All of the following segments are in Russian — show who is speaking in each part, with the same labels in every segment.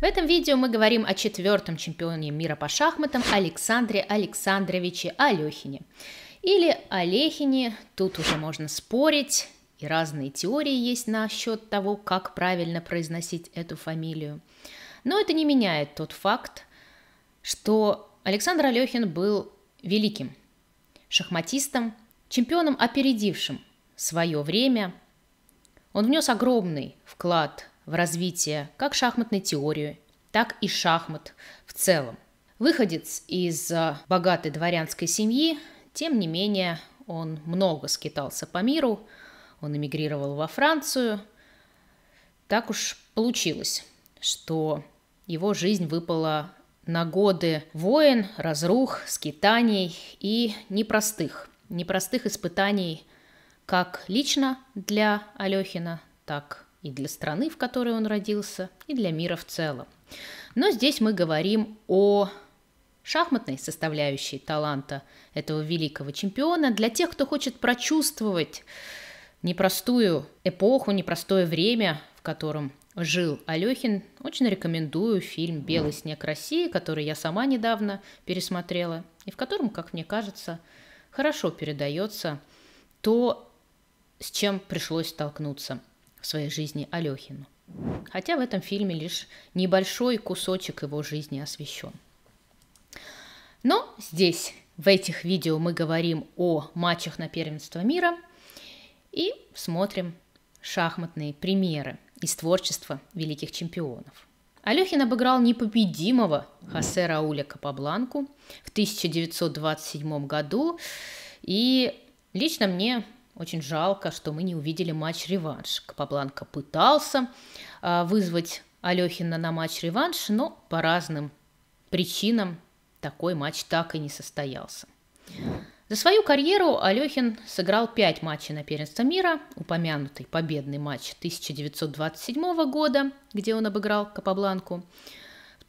Speaker 1: В этом видео мы говорим о четвертом чемпионе мира по шахматам Александре Александровиче Алехине. Или Олехине, тут уже можно спорить, и разные теории есть насчет того, как правильно произносить эту фамилию. Но это не меняет тот факт, что Александр Алехин был великим шахматистом, чемпионом, опередившим свое время. Он внес огромный вклад в развитие как шахматной теории, так и шахмат в целом. Выходец из э, богатой дворянской семьи, тем не менее, он много скитался по миру, он эмигрировал во Францию. Так уж получилось, что его жизнь выпала на годы войн, разрух, скитаний и непростых, непростых испытаний как лично для Алехина, так и для страны, в которой он родился, и для мира в целом. Но здесь мы говорим о шахматной составляющей таланта этого великого чемпиона для тех, кто хочет прочувствовать непростую эпоху, непростое время, в котором жил Алехин. Очень рекомендую фильм «Белый снег России», который я сама недавно пересмотрела, и в котором, как мне кажется, хорошо передается то, с чем пришлось столкнуться в своей жизни Алехину. Хотя в этом фильме лишь небольшой кусочек его жизни освещен. Но здесь, в этих видео, мы говорим о матчах на первенство мира и смотрим шахматные примеры из творчества великих чемпионов. Алехин обыграл непобедимого Хосе Рауля Капабланку в 1927 году, и лично мне очень жалко, что мы не увидели матч-реванш. Капабланка пытался э, вызвать Алехина на матч-реванш, но по разным причинам такой матч так и не состоялся. За свою карьеру Алехин сыграл пять матчей на первенство мира, упомянутый победный матч 1927 года, где он обыграл Капабланку,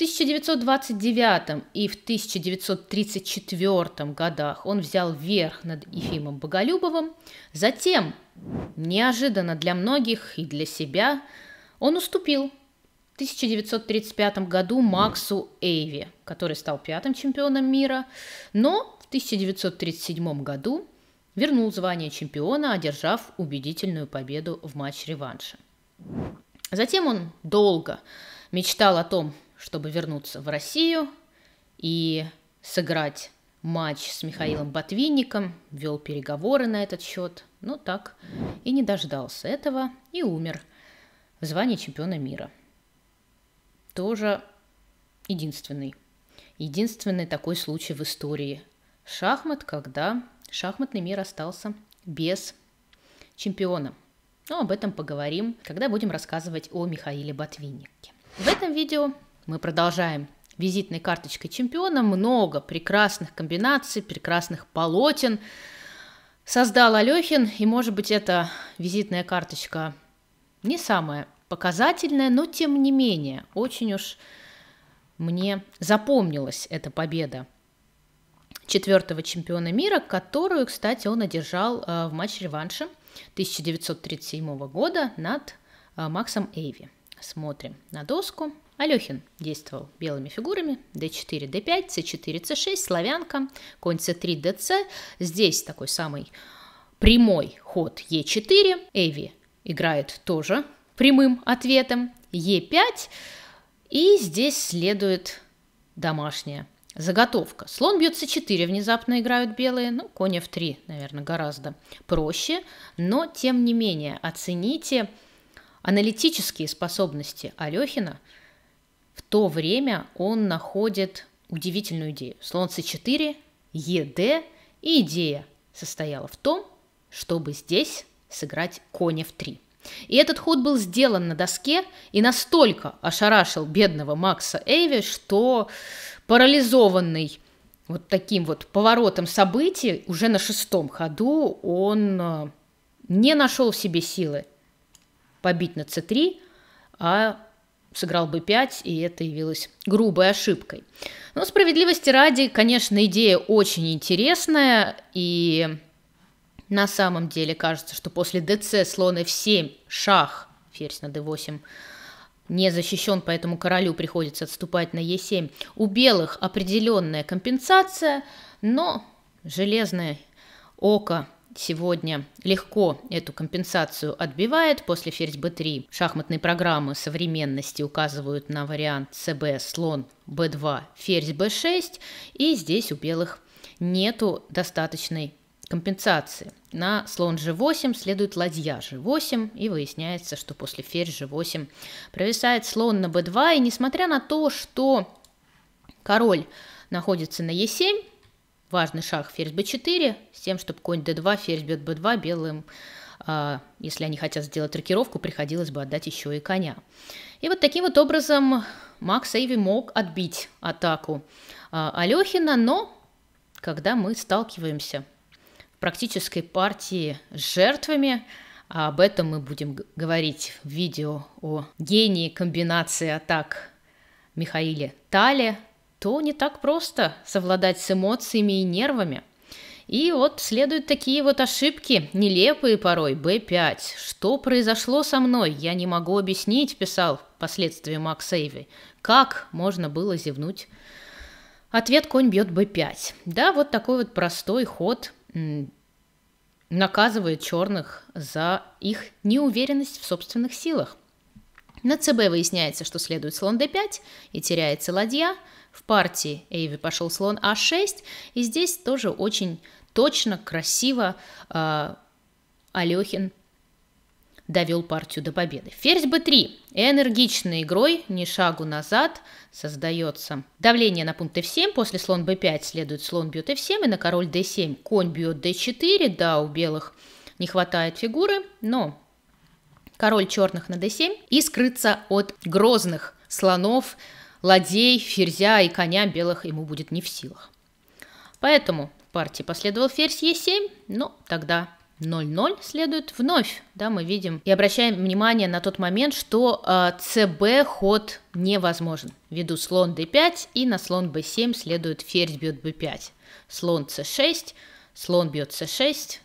Speaker 1: 1929 и в 1934 годах он взял верх над Ефимом Боголюбовым. Затем, неожиданно для многих и для себя, он уступил в 1935 году Максу Эйви, который стал пятым чемпионом мира, но в 1937 году вернул звание чемпиона, одержав убедительную победу в матч-реванше. Затем он долго мечтал о том, чтобы вернуться в Россию и сыграть матч с Михаилом Ботвинником, вел переговоры на этот счет, но так и не дождался этого и умер в звании чемпиона мира. Тоже единственный, единственный такой случай в истории шахмат, когда шахматный мир остался без чемпиона. Но об этом поговорим, когда будем рассказывать о Михаиле Ботвиннике. В этом видео мы продолжаем визитной карточкой чемпиона. Много прекрасных комбинаций, прекрасных полотен создал Алехин. И, может быть, эта визитная карточка не самая показательная, но, тем не менее, очень уж мне запомнилась эта победа четвертого чемпиона мира, которую, кстати, он одержал э, в матч-реванше 1937 года над э, Максом Эйви. Смотрим на доску. Алехин действовал белыми фигурами d4, d5, c4, c6, славянка, конь c3, dc. Здесь такой самый прямой ход e4. Эви играет тоже прямым ответом e5. И здесь следует домашняя заготовка. Слон бьет c4, внезапно играют белые. Ну, конь f3, наверное, гораздо проще. Но, тем не менее, оцените аналитические способности Алехина – то время он находит удивительную идею. Слон c4, ед, и идея состояла в том, чтобы здесь сыграть конь f3. И этот ход был сделан на доске и настолько ошарашил бедного Макса Эйви, что парализованный вот таким вот поворотом событий уже на шестом ходу он э, не нашел в себе силы побить на c3, а сыграл бы 5, и это явилось грубой ошибкой. Но справедливости ради, конечно, идея очень интересная, и на самом деле кажется, что после dc слон f7, шах, ферзь на d8, не защищен, поэтому королю приходится отступать на Е7. У белых определенная компенсация, но железное око сегодня легко эту компенсацию отбивает. После ферзь b3 шахматные программы современности указывают на вариант cb слон b2, ферзь b6. И здесь у белых нету достаточной компенсации. На слон g8 следует ладья g8, и выясняется, что после ферзь g8 провисает слон на b2, и несмотря на то, что король находится на e7, важный шаг ферзь b4, с тем, чтобы конь d2, ферзь бьет b2, белым, а, если они хотят сделать рокировку, приходилось бы отдать еще и коня. И вот таким вот образом Макс Эйви мог отбить атаку а, Алехина, но когда мы сталкиваемся в практической партии с жертвами, а об этом мы будем говорить в видео о гении комбинации атак Михаиле Тале, то не так просто совладать с эмоциями и нервами. И вот следуют такие вот ошибки, нелепые порой, Б5. Что произошло со мной, я не могу объяснить, писал впоследствии Макс Эйви. Как можно было зевнуть? Ответ конь бьет Б5. Да, вот такой вот простой ход наказывает черных за их неуверенность в собственных силах. На ЦБ выясняется, что следует слон d5 и теряется ладья – в партии Эйви пошел слон А6, и здесь тоже очень точно, красиво э, Алехин довел партию до победы. Ферзь b3. Энергичной игрой, ни шагу назад, создается давление на пункт f7. После слон b5 следует слон бьет f7, и на король d7 конь бьет d4. Да, у белых не хватает фигуры, но король черных на d7 и скрыться от грозных слонов ладей, ферзя и коня белых ему будет не в силах. Поэтому партии последовал ферзь Е7, но тогда 0-0 следует вновь. Да, мы видим и обращаем внимание на тот момент, что э, ход невозможен. Ввиду слон d5 и на слон b7 следует ферзь бьет b5. Слон c6, слон бьет c6.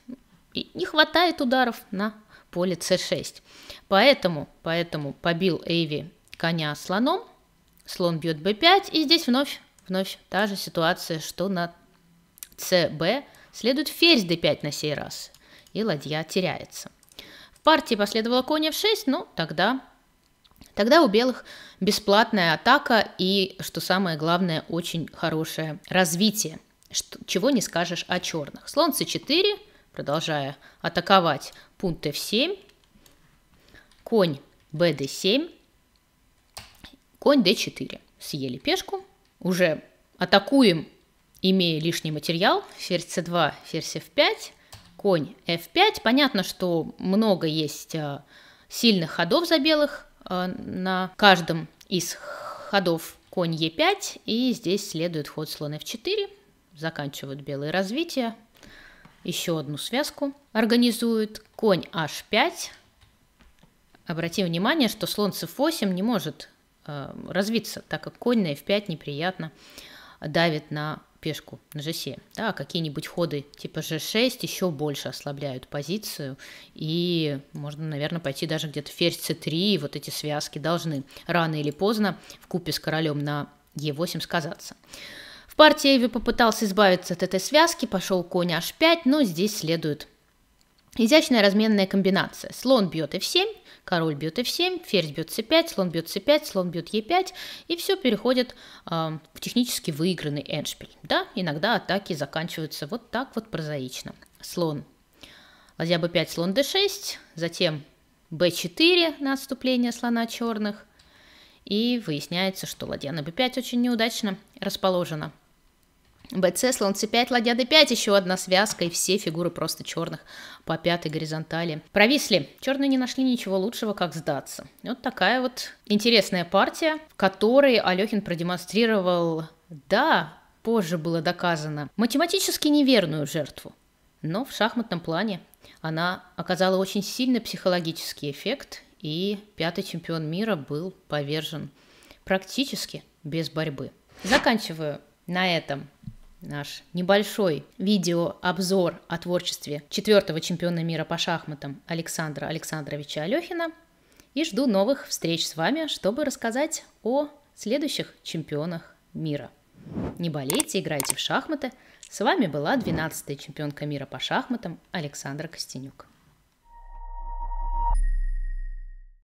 Speaker 1: И не хватает ударов на поле c6. Поэтому, поэтому побил Эйви коня слоном, слон бьет b5, и здесь вновь, вновь та же ситуация, что на cb следует ферзь d5 на сей раз, и ладья теряется. В партии последовала конь f6, ну тогда, тогда у белых бесплатная атака и, что самое главное, очень хорошее развитие, что, чего не скажешь о черных. Слон c4, продолжая атаковать пункт f7, конь bd7, Конь d4. Съели пешку. Уже атакуем, имея лишний материал. Ферзь c2, ферзь f5, конь f5. Понятно, что много есть а, сильных ходов за белых а, на каждом из ходов конь e5. И здесь следует ход слон f4. Заканчивают белые развития. Еще одну связку организуют. Конь h5. Обратим внимание, что слон c8 не может Э, развиться, так как конь на f5 неприятно давит на пешку на g7. Да, какие-нибудь ходы типа g6 еще больше ослабляют позицию, и можно, наверное, пойти даже где-то ферзь c3, и вот эти связки должны рано или поздно в купе с королем на e8 сказаться. В партии Эйви попытался избавиться от этой связки, пошел конь h5, но здесь следует изящная разменная комбинация. Слон бьет f7, король бьет f7, ферзь бьет c5, слон бьет c5, слон бьет e5, и все переходит э, в технически выигранный эндшпиль. Да, иногда атаки заканчиваются вот так вот прозаично. Слон, ладья b5, слон d6, затем b4 на отступление слона черных, и выясняется, что ладья на b5 очень неудачно расположена – БЦ, слон c5, ладья d5, еще одна связка, и все фигуры просто черных по пятой горизонтали. Провисли. Черные не нашли ничего лучшего, как сдаться. Вот такая вот интересная партия, в которой Алехин продемонстрировал, да, позже было доказано, математически неверную жертву. Но в шахматном плане она оказала очень сильный психологический эффект, и пятый чемпион мира был повержен практически без борьбы. Заканчиваю на этом наш небольшой видеообзор о творчестве четвертого чемпиона мира по шахматам Александра Александровича Алехина. И жду новых встреч с вами, чтобы рассказать о следующих чемпионах мира. Не болейте, играйте в шахматы. С вами была 12-я чемпионка мира по шахматам Александра Костенюк.